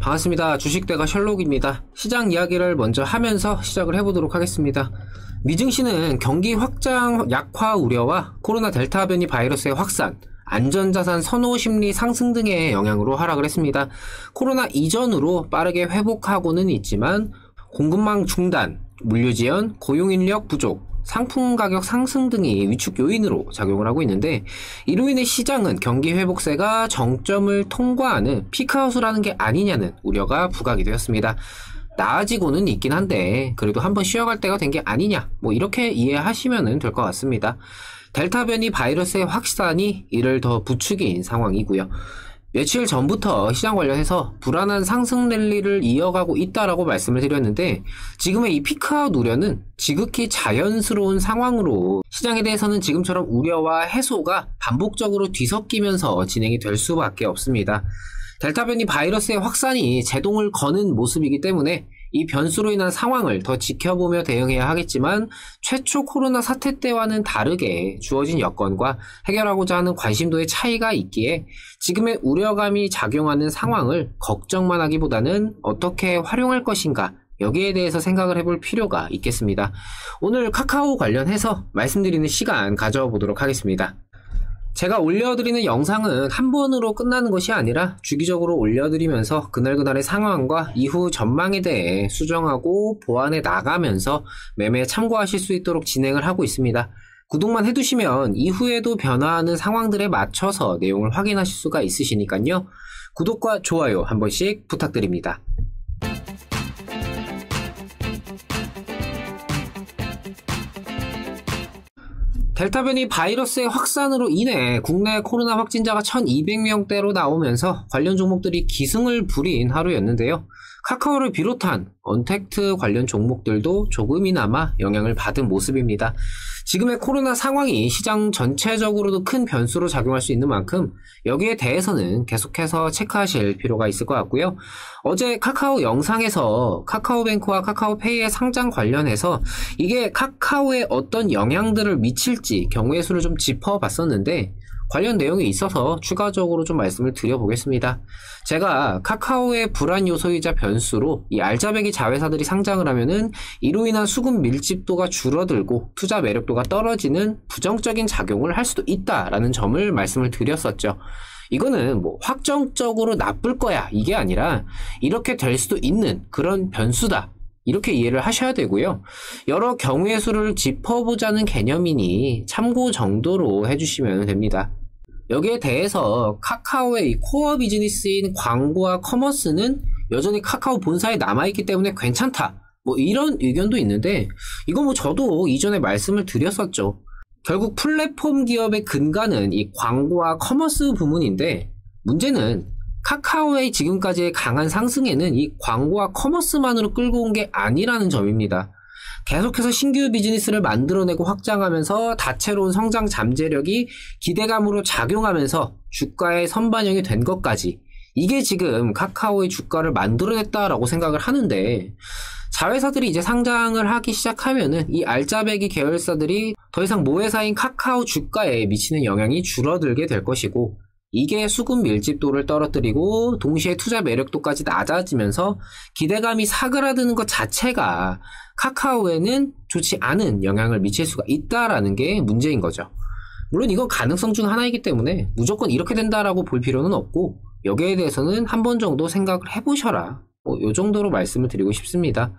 반갑습니다. 주식대가 셜록입니다. 시장 이야기를 먼저 하면서 시작을 해보도록 하겠습니다. 미증시는 경기 확장 약화 우려와 코로나 델타 변이 바이러스의 확산, 안전자산 선호 심리 상승 등의 영향으로 하락을 했습니다. 코로나 이전으로 빠르게 회복하고는 있지만 공급망 중단, 물류 지연, 고용 인력 부족, 상품 가격 상승 등이 위축 요인으로 작용을 하고 있는데 이로 인해 시장은 경기 회복세가 정점을 통과하는 피크아웃을 게 아니냐는 우려가 부각이 되었습니다. 나아지고는 있긴 한데 그래도 한번 쉬어갈 때가 된 게 아니냐 뭐 이렇게 이해하시면 될 것 같습니다. 델타 변이 바이러스의 확산이 이를 더 부추긴 상황이고요. 며칠 전부터 시장 관련해서 불안한 상승 랠리를 이어가고 있다라고 말씀을 드렸는데 지금의 이 피크아웃 우려는 지극히 자연스러운 상황으로 시장에 대해서는 지금처럼 우려와 해소가 반복적으로 뒤섞이면서 진행이 될 수밖에 없습니다. 델타 변이 바이러스의 확산이 제동을 거는 모습이기 때문에 이 변수로 인한 상황을 더 지켜보며 대응해야 하겠지만 최초 코로나 사태 때와는 다르게 주어진 여건과 해결하고자 하는 관심도의 차이가 있기에 지금의 우려감이 작용하는 상황을 걱정만 하기보다는 어떻게 활용할 것인가 여기에 대해서 생각을 해볼 필요가 있겠습니다. 오늘 카카오 관련해서 말씀드리는 시간 가져보도록 하겠습니다. 제가 올려드리는 영상은 한 번으로 끝나는 것이 아니라 주기적으로 올려드리면서 그날그날의 상황과 이후 전망에 대해 수정하고 보완해 나가면서 매매 참고하실 수 있도록 진행을 하고 있습니다. 구독만 해두시면 이후에도 변화하는 상황들에 맞춰서 내용을 확인하실 수가 있으시니까요. 구독과 좋아요 한 번씩 부탁드립니다. 델타 변이 바이러스의 확산으로 인해 국내 코로나 확진자가 1200명대로 나오면서 관련 종목들이 기승을 부린 하루였는데요. 카카오를 비롯한 언택트 관련 종목들도 조금이나마 영향을 받은 모습입니다. 지금의 코로나 상황이 시장 전체적으로도 큰 변수로 작용할 수 있는 만큼 여기에 대해서는 계속해서 체크하실 필요가 있을 것 같고요. 어제 카카오 영상에서 카카오뱅크와 카카오페이의 상장 관련해서 이게 카카오에 어떤 영향들을 미칠지 경우의 수를 좀 짚어봤었는데 관련 내용이 있어서 추가적으로 좀 말씀을 드려보겠습니다. 제가 카카오의 불안 요소이자 변수로 이 알짜배기 자회사들이 상장을 하면은 이로 인한 수급 밀집도가 줄어들고 투자 매력도가 떨어지는 부정적인 작용을 할 수도 있다라는 점을 말씀을 드렸었죠. 이거는 뭐 확정적으로 나쁠 거야 이게 아니라 이렇게 될 수도 있는 그런 변수다 이렇게 이해를 하셔야 되고요. 여러 경우의 수를 짚어보자는 개념이니 참고 정도로 해주시면 됩니다. 여기에 대해서 카카오의 core 비즈니스인 광고와 commerce는 여전히 카카오 본사에 남아있기 때문에 괜찮다. 뭐 이런 의견도 있는데 이거 뭐 저도 이전에 말씀을 드렸었죠. 결국 플랫폼 기업의 근간은 이 광고와 commerce 부문인데 문제는 카카오의 지금까지의 강한 상승에는 이 광고와 commerce만으로 끌고 온 게 아니라는 점입니다. 계속해서 신규 비즈니스를 만들어내고 확장하면서 다채로운 성장 잠재력이 기대감으로 작용하면서 주가에 선반영이 된 것까지 이게 지금 카카오의 주가를 만들어냈다라고 생각을 하는데 자회사들이 이제 상장을 하기 시작하면은 이 알짜배기 계열사들이 더 이상 모회사인 카카오 주가에 미치는 영향이 줄어들게 될 것이고 이게 수급 밀집도를 떨어뜨리고 동시에 투자 매력도까지 낮아지면서 기대감이 사그라드는 것 자체가 카카오에는 좋지 않은 영향을 미칠 수가 있다라는 게 문제인 거죠. 물론 이건 가능성 중 하나이기 때문에 무조건 이렇게 된다라고 볼 필요는 없고 여기에 대해서는 한 번 정도 생각을 해보셔라. 뭐 이 정도로 말씀을 드리고 싶습니다.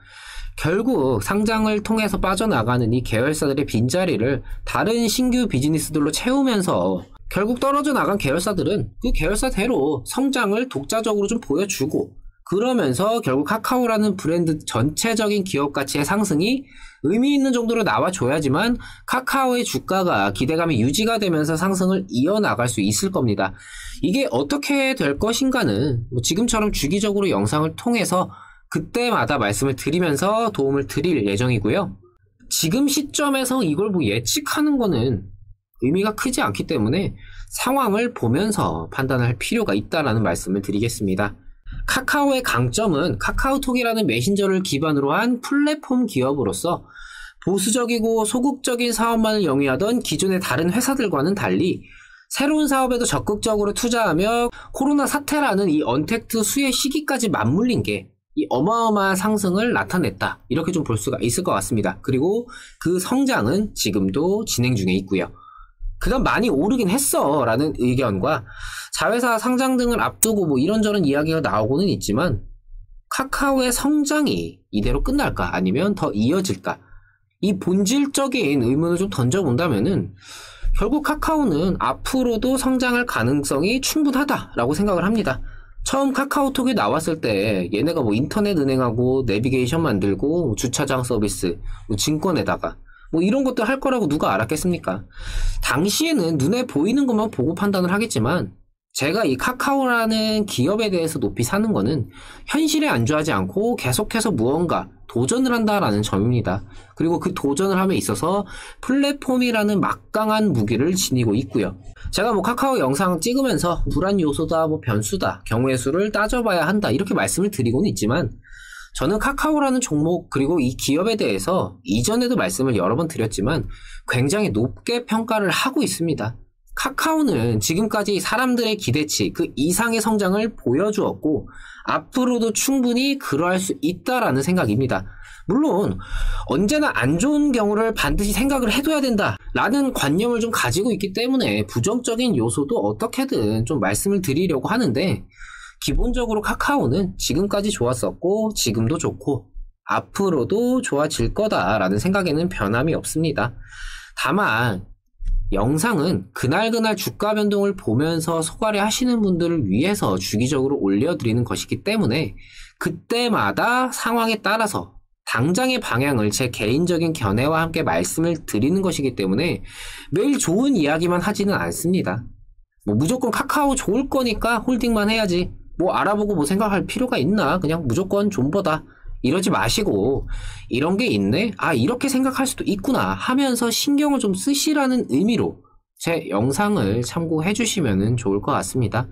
결국 상장을 통해서 빠져나가는 이 계열사들의 빈자리를 다른 신규 비즈니스들로 채우면서 결국 떨어져 나간 계열사들은 그 계열사대로 성장을 독자적으로 좀 보여주고 그러면서 결국 카카오라는 브랜드 전체적인 기업 가치의 상승이 의미 있는 정도로 나와줘야지만 카카오의 주가가 기대감이 유지가 되면서 상승을 이어나갈 수 있을 겁니다. 이게 어떻게 될 것인가는 뭐 지금처럼 주기적으로 영상을 통해서 그때마다 말씀을 드리면서 도움을 드릴 예정이고요. 지금 시점에서 이걸 뭐 예측하는 거는 의미가 크지 않기 때문에 상황을 보면서 판단할 필요가 있다라는 말씀을 드리겠습니다. 카카오의 강점은 카카오톡이라는 메신저를 기반으로 한 플랫폼 기업으로서 보수적이고 소극적인 사업만을 영위하던 기존의 다른 회사들과는 달리 새로운 사업에도 적극적으로 투자하며 코로나 사태라는 이 언택트 수혜 시기까지 맞물린 게 이 어마어마한 상승을 나타냈다. 이렇게 좀 볼 수가 있을 것 같습니다. 그리고 그 성장은 지금도 진행 중에 있고요. 그간 많이 오르긴 했어 라는 의견과 자회사 상장 등을 앞두고 뭐 이런저런 이야기가 나오고는 있지만 카카오의 성장이 이대로 끝날까 아니면 더 이어질까 이 본질적인 의문을 좀 던져본다면은 결국 카카오는 앞으로도 성장할 가능성이 충분하다라고 생각을 합니다. 처음 카카오톡이 나왔을 때 얘네가 뭐 인터넷 은행하고 내비게이션 만들고 뭐 주차장 서비스, 뭐 증권에다가 뭐 이런 것들 할 거라고 누가 알았겠습니까? 당시에는 눈에 보이는 것만 보고 판단을 하겠지만 제가 이 카카오라는 기업에 대해서 높이 사는 거는 현실에 안주하지 않고 계속해서 무언가 도전을 한다라는 점입니다. 그리고 그 도전을 함에 있어서 플랫폼이라는 막강한 무기를 지니고 있고요. 제가 뭐 카카오 영상 찍으면서 불안 요소다, 뭐 변수다, 경우의 수를 따져봐야 한다 이렇게 말씀을 드리고는 있지만 저는 카카오라는 종목 그리고 이 기업에 대해서 이전에도 말씀을 여러 번 드렸지만 굉장히 높게 평가를 하고 있습니다. 카카오는 지금까지 사람들의 기대치 그 이상의 성장을 보여주었고 앞으로도 충분히 그러할 수 있다라는 생각입니다. 물론 언제나 안 좋은 경우를 반드시 생각을 해둬야 된다라는 관념을 좀 가지고 있기 때문에 부정적인 요소도 어떻게든 좀 말씀을 드리려고 하는데 기본적으로 카카오는 지금까지 좋았었고 지금도 좋고 앞으로도 좋아질 거다라는 생각에는 변함이 없습니다. 다만 영상은 그날그날 주가 변동을 보면서 소가리 하시는 분들을 위해서 주기적으로 올려드리는 것이기 때문에 그때마다 상황에 따라서 당장의 방향을 제 개인적인 견해와 함께 말씀을 드리는 것이기 때문에 매일 좋은 이야기만 하지는 않습니다. 뭐 무조건 카카오 좋을 거니까 홀딩만 해야지. 뭐 알아보고 뭐 생각할 필요가 있나? 그냥 무조건 존버다. 이러지 마시고 이런 게 있네? 아 이렇게 생각할 수도 있구나 하면서 신경을 좀 쓰시라는 의미로 제 영상을 참고해 주시면 좋을 것 같습니다.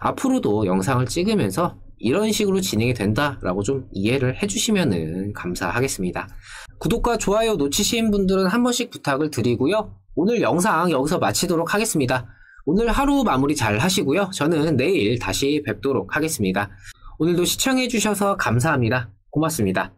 앞으로도 영상을 찍으면서 이런 식으로 진행이 된다라고 좀 이해를 해주시면 감사하겠습니다. 구독과 좋아요 놓치신 분들은 한 번씩 부탁을 드리고요. 오늘 영상 여기서 마치도록 하겠습니다. 오늘 하루 마무리 잘 하시고요. 저는 내일 다시 뵙도록 하겠습니다. 오늘도 시청해주셔서 감사합니다. 고맙습니다.